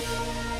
And. you.